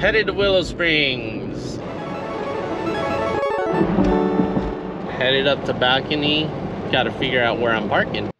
Headed to Willow Springs. Headed up to balcony. Got to figure out where I'm parking.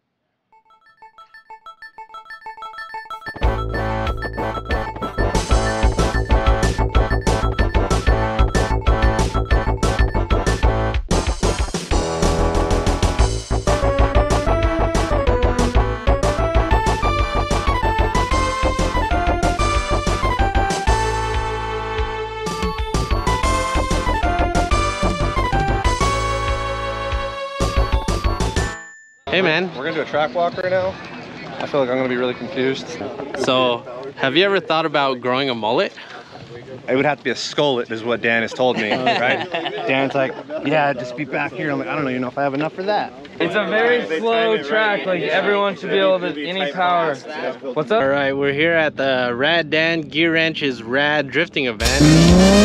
Hey man, We're gonna do a track walk right now. I feel like I'm gonna be really confused. so have you ever thought about growing a mullet? It would have to be a skullet, is what Dan has told me, right? Dan's like, yeah, just be back here. I'm like, I don't know even know if I have enough for that. It's a very slow track. Like everyone should be able to any power. What's up? All right, we're here at the Rad Dan GEARWRENCH's Rad Drifting event.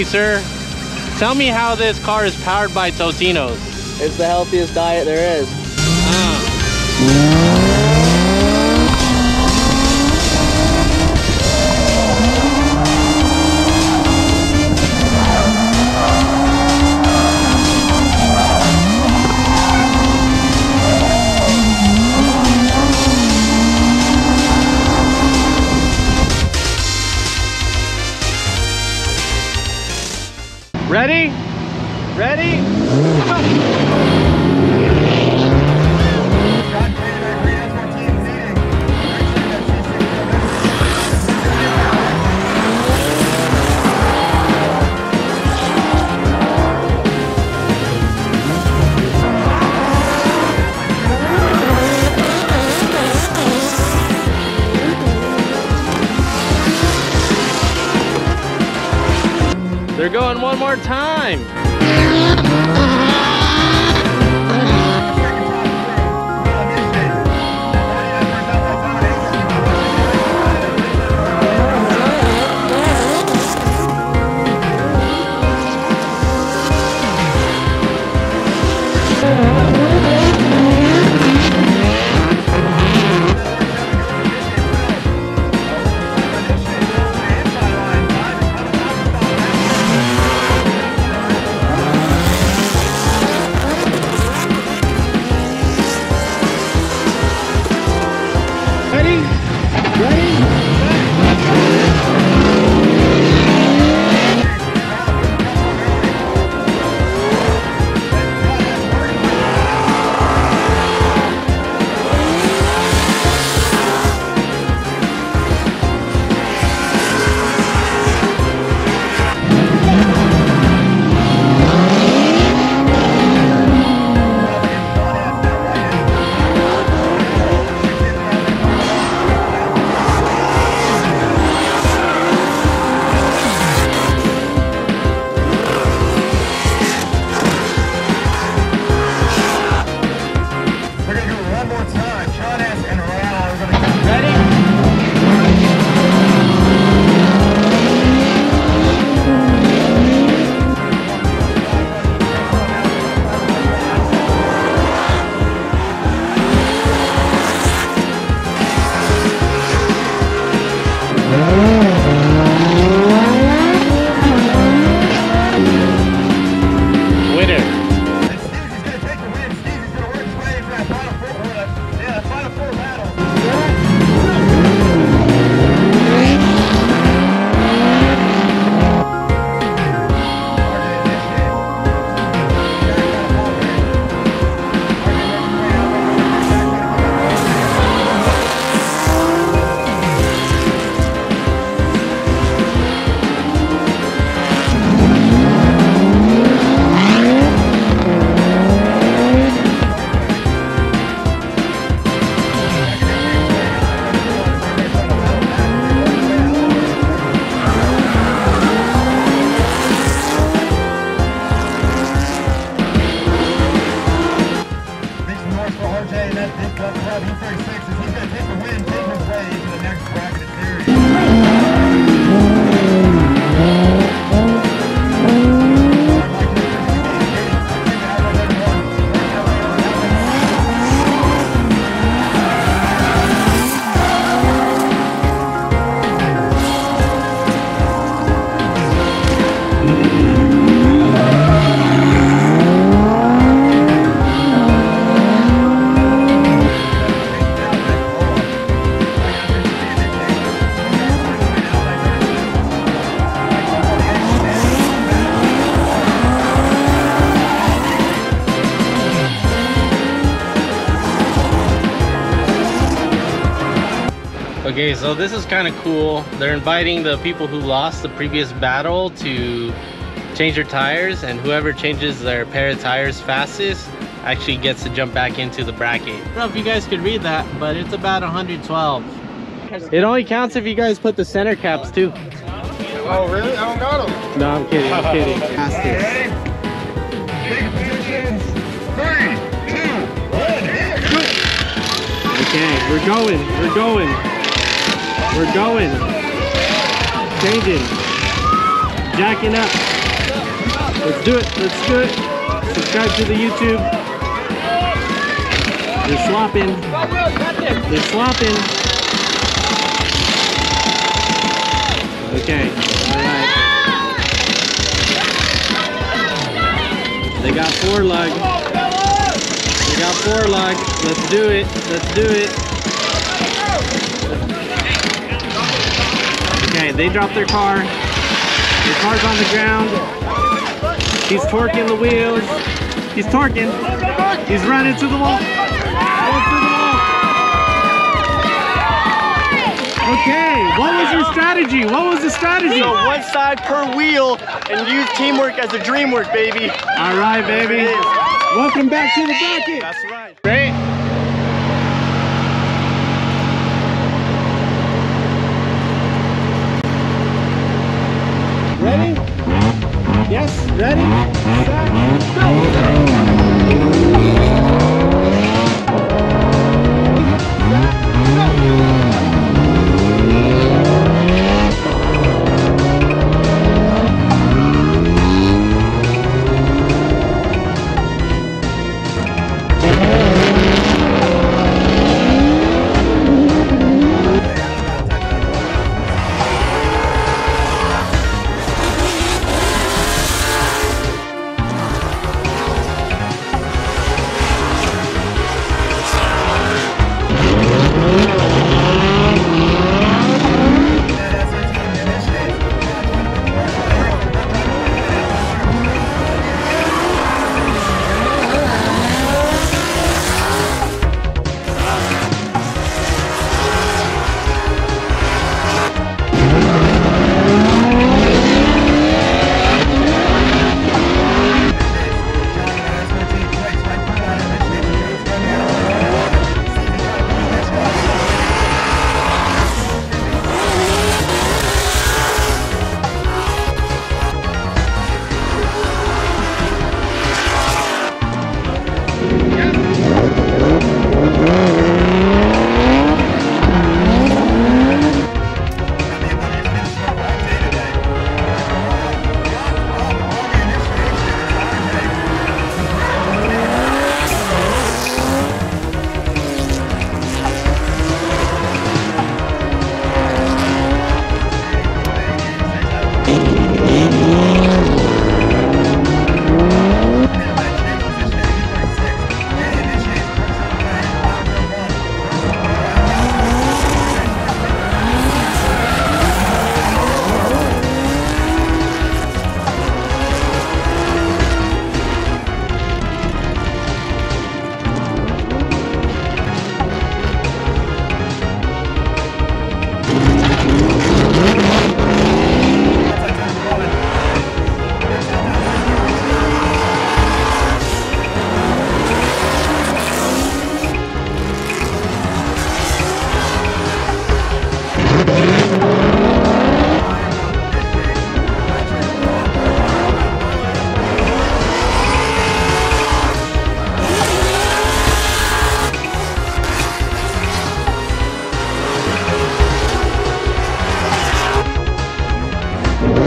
Me, sir. Tell me how this car is powered by Totino's. It's the healthiest diet there is. Uh-huh. Ready? Ready? More time. Okay, so this is kind of cool. They're inviting the people who lost the previous battle to change their tires, and whoever changes their pair of tires fastest actually gets to jump back into the bracket. I don't know if you guys could read that, but it's about 112. It only counts if you guys put the center caps too. Oh, really? I don't got them. No, I'm kidding. I'm kidding. Fastest. Three, two, one. Okay, we're going. We're going. We're going. Changing. Jacking up. Let's do it. Let's do it. Subscribe to the YouTube. They're swapping. They're swapping. Okay. Alright. They got four lug. They got four lug. Let's do it. Let's do it. Okay, they dropped their car. Their car's on the ground. He's torquing the wheels. He's torquing. He's running to the wall. To the wall. Okay, what was your strategy? What was the strategy? So one side per wheel and use teamwork as a dream work, baby. All right, baby. Welcome back to the bracket. That's right. Great. Ready? Yes, ready? Set, go!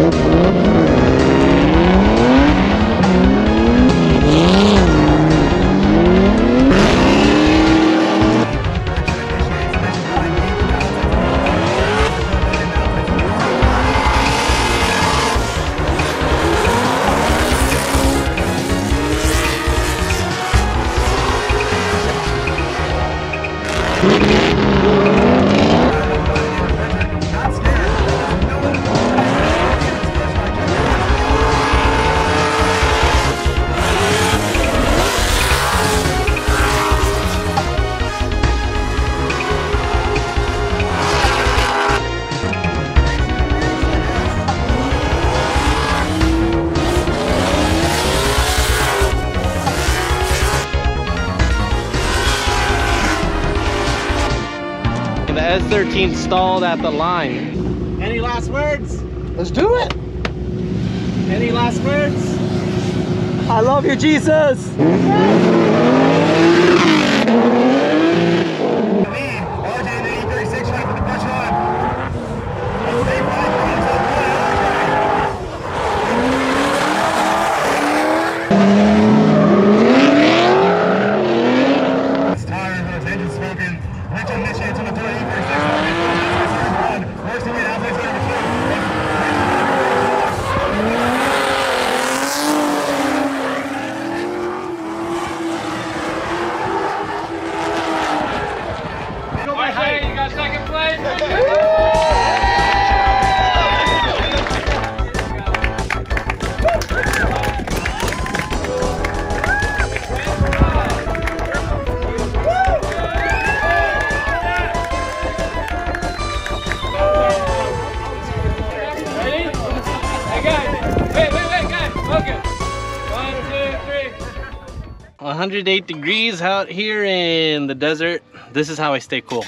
The S13 stalled at the line. Any last words? Let's do it. Any last words? I love you, Jesus. 108 degrees out here in the desert. This is how I stay cool.